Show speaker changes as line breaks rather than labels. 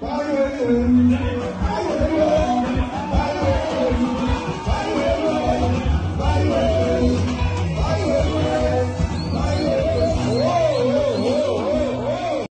Báyọ̀ ilé,